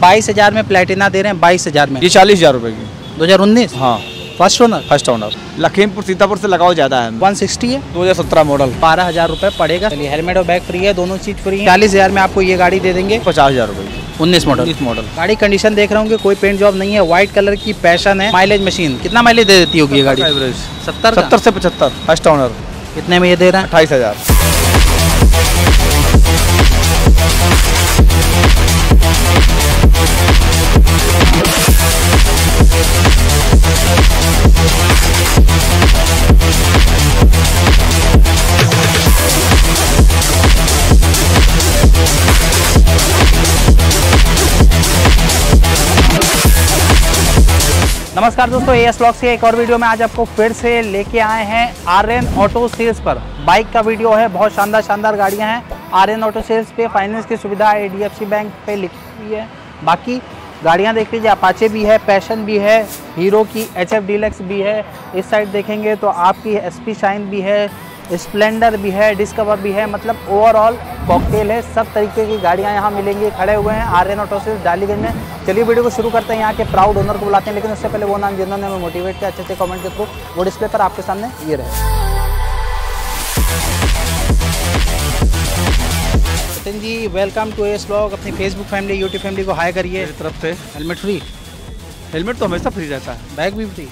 बाईस हज़ार में प्लेटिना दे रहे हैं बाईस हज़ार में। ये चालीस हज़ार रुपए की। दो हज़ार उन्नीस? हाँ। First owner first owner Lakhimpur Sitapur से लगाओ ज़्यादा है। वन सिक्सटी है। दो हज़ार सत्रह मॉडल बारह हज़ार रुपये पड़ेगा। चलिए हेलमेट और बैग फ्री है दोनों चीज़ फ्री है। चालीस हज़ार में आपको ये गाड़ी दे देंगे। पचास हज़ार रुपए उन्नीस मॉडल उन्नीस मॉडल गाड़ी कंडीशन देख रहे होंगे कोई पेंट जॉब नहीं है। व्हाइट कलर की पैशन है। माइलेज मशीन कितना माइलेज दे देती होगी ये गाड़ी? एवरेज सत्तर सत्तर से पचहत्तर। फ़र्स्ट ओनर कितने में ये दे रहे हैं? अट्ठाईस हज़ार। नमस्कार दोस्तों ए एस ब्लॉग्स के एक और वीडियो में आज आपको फिर से लेके आए हैं आर एन ऑटो सेल्स पर। बाइक का वीडियो है, बहुत शानदार शानदार गाड़ियाँ हैं। आर एन ऑटो सेल्स पे फाइनेंस की सुविधा H D F C bank पे लिखी हुई है। बाकी गाड़ियाँ देख लीजिए अपाचे भी है पैशन भी है हीरो की एच एफ़ डीलक्स भी है। इस साइड देखेंगे तो आपकी एस पी शाइन भी है स्प्लेंडर भी है डिस्कवर भी है मतलब ओवरऑल कॉकटेल है सब तरीके की गाड़ियाँ यहाँ मिलेंगी खड़े हुए हैं आर एन ऑटो से डालीगंज में। चलिए वीडियो को शुरू करते हैं यहाँ के प्राउड ओनर को बुलाते हैं लेकिन उससे पहले वो नाम जिन्होंने हमें मोटिवेट किया अच्छे अच्छे कमेंट के थ्रू वो डिस्प्ले पर आपके सामने ये रहे। Sachin ji welcome to S blog अपनी फेसबुक फैमिली यूट्यूब फैमिली को हाई करिए। तरफ़ से। हेलमेट फ्री हेलमेट तो हमेशा फ्री रहता है। बैग भी फ्री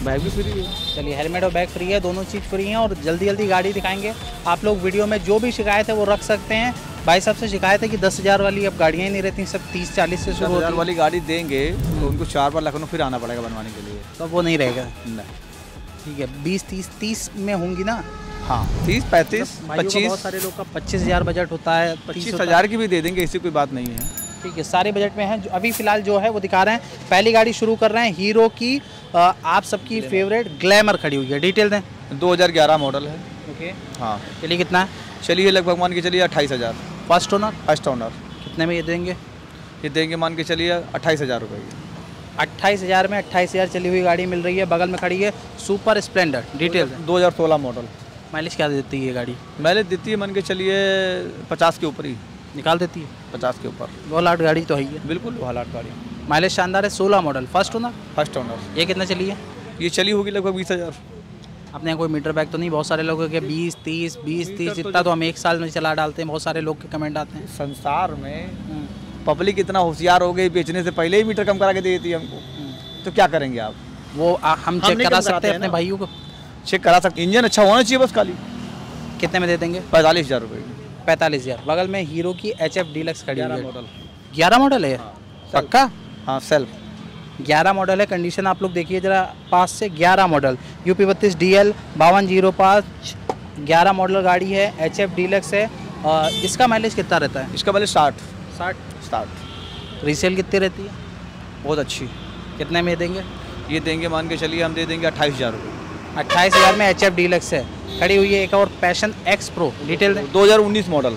बैग भी फ्री है। चलिए हेलमेट और बैग फ्री है दोनों चीज़ फ्री हैं और जल्दी जल्दी गाड़ी दिखाएँगे। आप लोग वीडियो में जो भी शिकायत है वो रख सकते हैं। भाई साहब से शिकायत है कि दस हज़ार वाली अब गाड़ियाँ ही नहीं रहती सब तीस चालीस से शुरू होती वाली गाड़ी देंगे तो उनको चार बार लखनऊ फिर आना पड़ेगा बनवाने के लिए। तो वो नहीं रहेगा। ठीक है बीस तीस तीस में होंगी ना? हाँ तीस पैंतीस बहुत पच्चीस। सारे लोग का पच्चीस हज़ार बजट होता है पच्चीस हज़ार की भी दे देंगे ऐसी कोई बात नहीं है। ठीक है सारे बजट में हैं। जो अभी फ़िलहाल जो है वो दिखा रहे हैं। पहली गाड़ी शुरू कर रहे हैं हीरो की आप सबकी फेवरेट ग्लैमर खड़ी हुई है। डिटेल दें। 2011 मॉडल है। ओके हाँ। चलिए कितना है? चलिए लगभग मान के चलिए अट्ठाईस हज़ार। फ़र्स्ट ओनर फ़र्स्ट ओनर कितने में ये देंगे? ये देंगे मान के चलिए अट्ठाईस हज़ार रुपये की। अट्ठाईस हज़ार में अट्ठाईस हज़ार चली हुई गाड़ी मिल रही है। बगल में खड़ी है सुपर स्प्लेंडर डिटेल दो। हज़ार सोलह मॉडल माइलेज क्या देती है ये गाड़ी? मैंने देती है मान के चलिए पचास के ऊपर ही। निकाल देती है। पचास के ऊपर। लाख गाड़ी तो है ही है। बिल्कुल हालात गाड़ी। माइलेज शानदार है सोलह model first owner first owner ये कितना चली है? ये चली होगी लगभग बीस हज़ार। अपने यहाँ कोई मीटर बैग तो नहीं? बहुत सारे लोगों के बीस तीस बीस तीस जितना तो हम एक साल में चला डालते हैं बहुत सारे लोग के कमेंट आते हैं। संसार में हम्म, पब्लिक इतना होशियार हो गई बेचने से पहले ही मीटर कम करा के दे देती है हमको। हम्म। तो क्या करेंगे आप? वो आ, हम हम चेक करा सकते हैं अपने भाइयों को। चेक करा सकते इंजन अच्छा होना चाहिए बस खाली। कितने में दे देंगे? पैंतालीस हज़ार रुपये पैंतालीस हज़ार। बगल में हीरो की एच एफ़ डीलक्स खड़ी है। मॉडल ग्यारह मॉडल है पक्का? हाँ सेल्फ ग्यारह मॉडल है कंडीशन आप लोग देखिए जरा पास से। ग्यारह मॉडल यूपी बत्तीस डी एल बावन ज़ीरो पाँच। ग्यारह मॉडल गाड़ी है एच एफ़ डीलक्स है। और इसका माइलेज कितना रहता है? इसका माइलेज साठ। साठ? साठ। रीसेल कितनी रहती है? बहुत अच्छी। कितने में देंगे? ये देंगे मान के चलिए हम दे देंगे अट्ठाईस हज़ार रुपये अट्ठाईस हज़ार में एच एफ़ डीलक्स है। खड़ी हुई है एक और पैशन एक्स प्रो डिटेल दो हज़ार उन्नीस मॉडल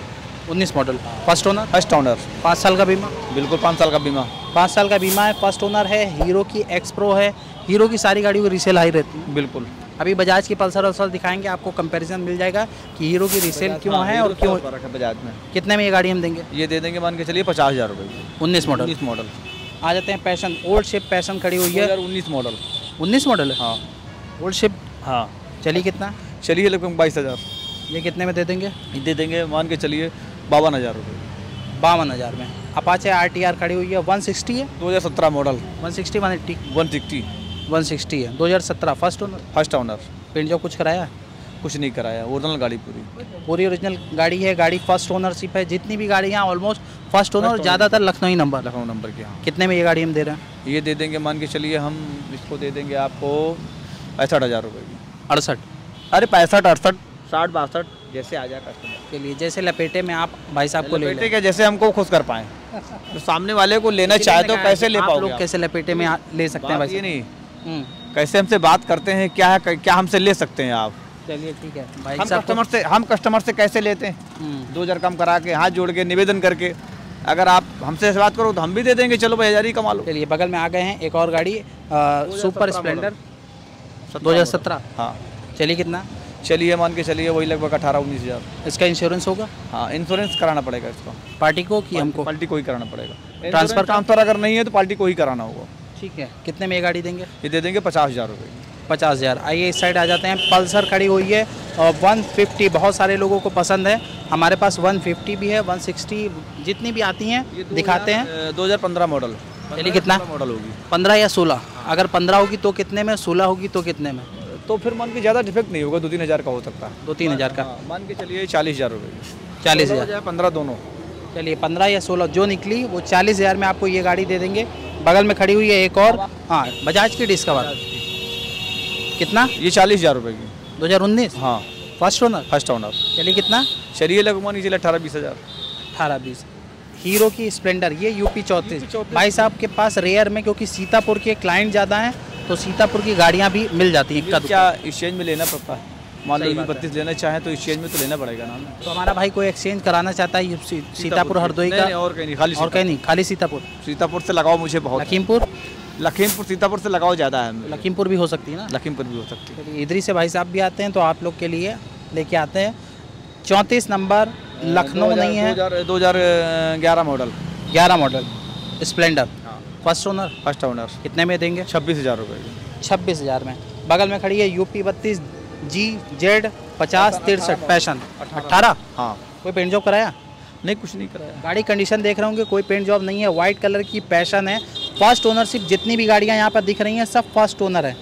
उन्नीस model first owner first owner पाँच साल का बीमा? बिल्कुल पाँच साल का बीमा। पाँच साल का बीमा है फ़र्स्ट ओनर है हीरो की एक्स प्रो है। हीरो की सारी गाड़ियों की रीसेल हाई रहती है। बिल्कुल। अभी बजाज की पल्सर वल्सर दिखाएँगे आपको कंपैरिजन मिल जाएगा कि हीरो की रीसेल क्यों है और क्यों है बजाज में। कितने में ये गाड़ी हम देंगे? ये दे देंगे मान के चलिए पचास हज़ार रुपये उन्नीस मॉडल उन्नीस मॉडल आ जाते हैं पैशन ओल्ड शिप पैशन खड़ी हुई है। उन्नीस मॉडल उन्नीस मॉडल है? हाँ। ओल्ड शिप हाँ। चलिए कितना? चलिए लगभग बाईस हज़ार। ये कितने में दे देंगे? दे देंगे मान के चलिए बावन हज़ार रुपये। बावन हज़ार में। अपाचे आर टी आर खड़ी हुई है वन सिक्सटी है? दो हज़ार सत्रह model one sixty one eighty one sixty one sixty है। दो हज़ार सत्रह first owner first owner paint job कुछ कराया? कुछ नहीं कराया ओरिजिनल गाड़ी पूरी। पूरी ओरिजिनल गाड़ी है गाड़ी फ़र्स्ट ओनरशिप है। जितनी भी गाड़ियाँ ऑलमोस्ट फ़र्स्ट ओनर ज़्यादातर लखनऊ ही नंबर लखनऊ नंबर की हाँ। कितने में ये गाड़ी हम दे रहे हैं? ये दे देंगे मान के चलिए हम इसको दे देंगे आपको पैंसठ हज़ार रुपये की। अड़सठ? अरे पैंसठ अड़सठ। साठ बासठ जैसे आ जाए कस्टमर के लिए जैसे लपेटे में आप भाई साहब को ले बेटे लें। के जैसे हमको खुश कर पाए। तो सामने वाले को लेना चाहे तो कैसे ले पाओगे लोग कैसे लपेटे में ले सकते हैं भाई ये नहीं। हम्म, कैसे हमसे बात करते हैं क्या है क्या हमसे ले सकते हैं आप? चलिए ठीक है। भाई हम कस्टमर से हम कस्टमर से कैसे लेते हैं? हम्म, दो हज़ार कम करा के हाथ जोड़ के निवेदन करके। अगर आप हमसे ऐसे बात करो तो हम भी दे देंगे चलो भाई हज़ार ही कमा लो। चलिए बगल में आ गए हैं एक और गाड़ी सुपर स्प्लेंडर। 2017 हाँ। चलिए कितना? चलिए मान के चलिए वही लगभग अठारह उन्नीस हज़ार। इसका इंश्योरेंस होगा? हाँ इंश्योरेंस कराना पड़ेगा इसका। पार्टी को कि हमको? पार्टी को ही कराना पड़ेगा। ट्रांसफ़र ट्रांसफ़र अगर नहीं है तो पार्टी को ही कराना होगा। ठीक है। कितने में ये गाड़ी देंगे? ये दे देंगे पचास हज़ार रुपये पचास हज़ार। आइए इस साइड आ जाते हैं। पल्सर खड़ी हुई है और 150 बहुत सारे लोगों को पसंद है। हमारे पास 150 भी है 160 जितनी भी आती हैं दिखाते हैं। दो हज़ार पंद्रह मॉडल। चलिए कितना मॉडल होगी। 15 या 16 अगर 15 होगी तो कितने में 16 होगी तो कितने में? तो फिर मान के ज़्यादा डिफेक्ट नहीं होगा दो तीन हज़ार का हो सकता है। दो तीन हज़ार का। हाँ, मान के चलिए चालीस हज़ार रुपये चालीस हज़ार। पंद्रह दोनों। चलिए पंद्रह या सोलह जो निकली वो चालीस हज़ार में आपको ये गाड़ी दे देंगे। बगल में खड़ी हुई है एक और। हाँ बजाज की डिस्कवर कितना? ये चालीस हज़ार रुपये की। दो हज़ार उन्नीस? हाँ। फ़र्स्ट ओनर फ़र्स्ट ऑनर चलिए कितना? चलिए लगभग मान लीजिए अठारह बीस हज़ार। अठारह बीस। हीरो की स्प्लेंडर ये यूपी चौंतीस भाई साहब के पास रेयर में क्योंकि सीतापुर के क्लाइंट ज़्यादा हैं तो सीतापुर की गाड़ियाँ भी मिल जाती हैं। क्या एक्सचेंज में लेना पड़ता? है मान लो। बत्तीस लेना चाहें तो एक्सचेंज में तो लेना पड़ेगा ना। तो हमारा भाई कोई एक्सचेंज कराना चाहता है सीतापुर हरदोई का? और कहीं नहीं खाली और कहीं नहीं खाली सीतापुर। सीतापुर से लगाओ मुझे बहुत। लखीमपुर? लखीमपुर सीतापुर से लगाओ ज़्यादा है। लखीमपुर भी हो सकती है ना? लखीमपुर भी हो सकती है। इधरी से भाई साहब भी आते हैं तो आप लोग के लिए लेके आते हैं। चौंतीस नंबर लखनऊ नहीं है। दो हज़ार ग्यारह मॉडल। ग्यारह मॉडल। स्प्लेंडर। हाँ। First owner? फ़र्स्ट ऑनर कितने में देंगे? छब्बीस हज़ार रुपये छब्बीस हज़ार में। बगल में खड़ी है यूपी बत्तीस जी जेड पचास तिरसठ पैशन। अट्ठारह हाँ। कोई पेंट जॉब कराया? नहीं कुछ नहीं कराया। गाड़ी कंडीशन देख रहे होंगे कोई पेंट जॉब नहीं है। वाइट कलर की पैशन है। फ़र्स्ट ओनरशिप जितनी भी गाड़ियाँ यहाँ पर दिख रही हैं सब फ़र्स्ट ओनर है।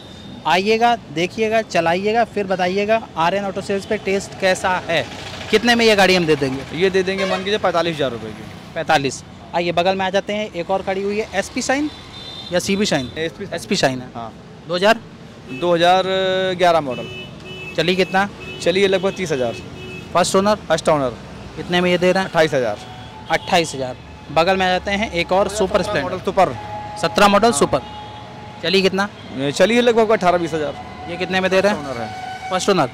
आइएगा देखिएगा चलाइएगा फिर बताइएगा। आर एन ऑटो सेल्स पे टेस्ट कैसा है? कितने में ये गाड़ी हम दे देंगे? ये दे देंगे मान लीजिए पैंतालीस हज़ार रुपये की। पैंतालीस। आइए बगल में आ जाते हैं। एक और खड़ी हुई है एस पी शाइन या C B Shine S P S P Shine है। हाँ। दो हज़ार? दो हज़ार ग्यारह मॉडल। चलिए कितना? चलिए लगभग तीस हज़ार। फ़र्स्ट ओनर फ़र्स्ट ऑनर कितने में ये दे रहे हैं? अट्ठाईस हज़ार। अट्ठाईस हज़ार। बगल में आ जाते हैं एक और सुपर स्प्लेंडर मॉडल सुपर सत्रह मॉडल सुपर चलिए कितना? चलिए लगभग अठारह बीस हज़ार। ये कितने में दे रहे हैं? है। फ़र्स्ट ओनर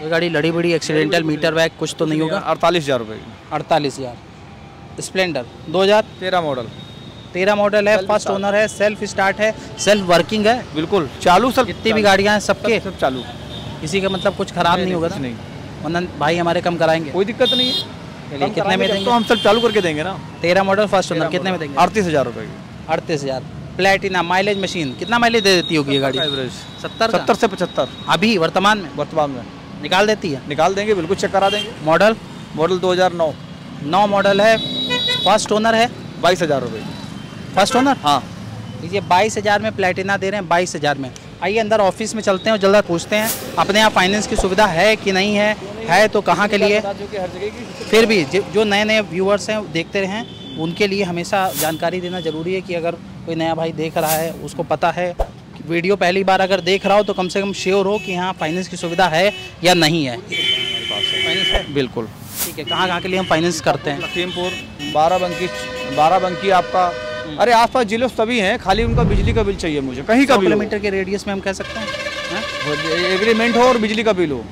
ये गाड़ी लड़ी बड़ी एक्सीडेंटल मीटर बैग कुछ तो नहीं होगा। अड़तालीस हज़ार रुपये अड़तालीस हज़ार। स्प्लेंडर दो हज़ार? तेरह मॉडल तेरह मॉडल है फ़र्स्ट ओनर है सेल्फ स्टार्ट है सेल्फ वर्किंग है। बिल्कुल चालू सब जितनी भी गाड़ियाँ हैं सबके। सब चालू। किसी का मतलब कुछ खराब नहीं होगा नहीं। वरना भाई हमारे कम कराएँगे। कोई दिक्कत नहीं है। कितने में देंगे? तो हम सब चालू करके देंगे ना। तेरह मॉडल फ़र्स्ट ओनर कितने में देंगे? अड़तीस हज़ार रुपये की। अड़तीस हज़ार। प्लेटिना माइलेज मशीन कितना माइलेज दे देती होगी ये गाड़ी? एवरेज सत्तर सत्तर से पचहत्तर। अभी वर्तमान में? वर्तमान में। निकाल देती है? निकाल देंगे बिल्कुल चेक करा देंगे। मॉडल? मॉडल 2009 नौ। मॉडल है फ़र्स्ट ओनर है। बाईस हज़ार रुपये फ़र्स्ट ओनर? हाँ। ये बाईस हज़ार में प्लेटिना दे रहे हैं बाईस हज़ार में। आइए अंदर ऑफ़िस में चलते हैं और जल्द पूछते हैं अपने यहाँ फाइनेंस की सुविधा है कि नहीं है? है तो कहाँ के लिए? फिर भी जो- नए नए व्यूअर्स हैं देखते रहें। उनके लिए हमेशा जानकारी देना ज़रूरी है कि अगर कोई नया भाई देख रहा है उसको पता है वीडियो पहली बार अगर देख रहा हो तो कम से कम श्योर हो कि यहाँ फाइनेंस की सुविधा है या नहीं है। फाइनेंस है? बिल्कुल। ठीक है कहाँ कहाँ के लिए हम फाइनेंस करते हैं? लखीमपुर बाराबंकी बाराबंकी आपका अरे आसपास ज़िले सभी हैं खाली उनका बिजली का बिल चाहिए मुझे कहीं का। किलोमीटर के रेडियस में हम कह सकते हैं? एग्रीमेंट हो और बिजली का बिल हो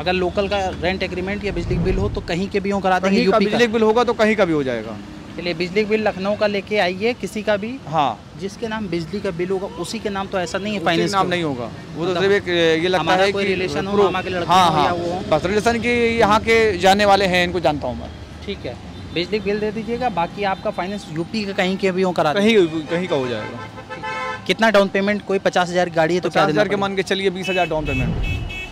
अगर लोकल का रेंट एग्रीमेंट या बिजली बिल हो तो कहीं के भी हो करा देंगे बिजली बिल होगा तो कहीं का भी हो जाएगा। चलिए बिजली बिल लखनऊ का लेके आइए किसी का भी। हाँ। जिसके नाम बिजली का बिल होगा उसी के नाम तो ऐसा नहीं है फाइनेंस नाम नहीं होगा। वो तो मतलब सिर्फ़ एक ये लगता है कि relation हो, मामा के लड़के हाँ हो वो बस रिलेशन की यहाँ के जाने वाले हैं इनको जानता हूँ मैं। ठीक है। बिजली बिल दे दीजिएगा बाकी आपका फाइनेंस यूपी का कहीं के भी हो करा कहीं कहीं का हो जाएगा। कितना डाउन पेमेंट कोई पचास हज़ार की गाड़ी है तो पचास हज़ार के मान के चलिए बीस हज़ार डाउन पेमेंट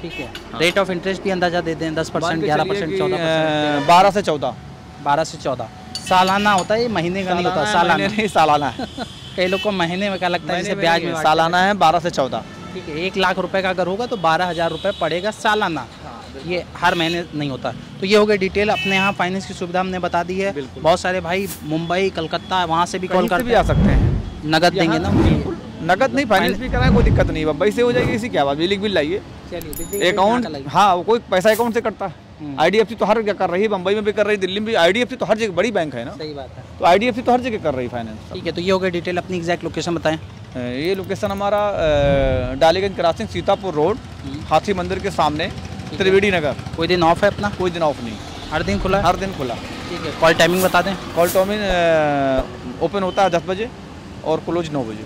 ठीक है। रेट ऑफ़ इंटरेस्ट भी अंदाज़ा दे दें दस परसेंट ग्यारह परसेंट चौदह बारह से चौदह। बारह से चौदह। सालाना होता है ये महीने का नहीं होता सालाना नहीं सालाना है कई लोग को महीने में क्या लगता है जैसे ब्याज में सालाना है बारह से चौदह ठीक है एक लाख रुपए का अगर होगा तो बारह हज़ार रुपये पड़ेगा सालाना ये हर महीने नहीं होता तो ये हो गया डिटेल अपने यहाँ फाइनेंस की सुविधा हमने बता दी है बहुत सारे भाई मुंबई कलकत्ता वहाँ से भी कॉल कर भी आ सकते हैं नगद देंगे ना बिल्कुल नगद नहीं फाइनेंस भी कराए कोई दिक्कत नहीं बम्बई से हो जाएगी इसी क्या बात बिजली बिल लाइए चलिए अकाउंट हाँ वो कोई पैसा अकाउंट से कटता। है हम्म। आईडीएफसी तो हर जगह कर रही है बम्बई में भी कर रही है दिल्ली में भी। आईडीएफसी तो हर जगह बड़ी बैंक है ना। सही बात है। तो आईडीएफसी तो हर जगह कर रही है फाइनेंस ठीक है तो ये हो गई डिटेल अपनी एग्जैक्ट लोकेशन बताएँ। ये लोकेशन हमारा डालीगंज क्रॉसिंग सीतापुर रोड हाथी मंदिर के सामने त्रिवेणी नगर। कोई दिन ऑफ़ है अपना? कोई दिन ऑफ़ नहीं। हर दिन खुला हर दिन खुला। ठीक है कॉल टाइमिंग बता दें। कॉल टाइमिंग ओपन होता है दस बजे और क्लोज नौ बजे।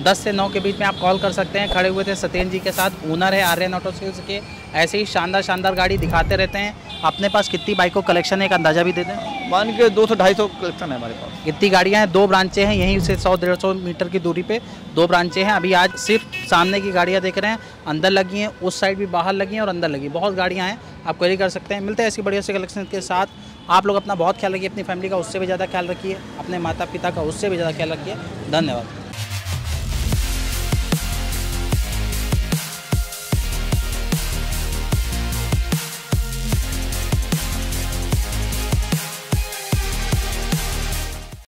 10 से 9 के बीच में आप कॉल कर सकते हैं। खड़े हुए थे सत्येंद्र जी के साथ। ओनर है आर्यन ऑटो सेल्स के। ऐसे ही शानदार शानदार गाड़ी दिखाते रहते हैं। अपने पास कितनी बाइकों कलेक्शन है एक अंदाज़ा भी दे दें? मान के दो सौ ढाई सौ कलेक्शन है हमारे पास। कितनी गाड़ियाँ हैं दो ब्रांचें हैं यहीं से सौ डेढ़ सौ मीटर की दूरी पे दो ब्रांचें हैं। अभी आज सिर्फ़ सामने की गाड़ियाँ देख रहे हैं। अंदर लगी हैं उस साइड भी बाहर लगी हैं और अंदर लगी बहुत गाड़ियाँ हैं आप क्वेरी कर सकते हैं। मिलते हैं ऐसी बढ़िया से कलेक्शन के साथ। आप लोग अपना बहुत ख्याल रखिए अपनी फैमिली का उससे भी ज़्यादा ख्याल रखिए अपने माता पिता का उससे भी ज़्यादा ख्याल रखिए। धन्यवाद।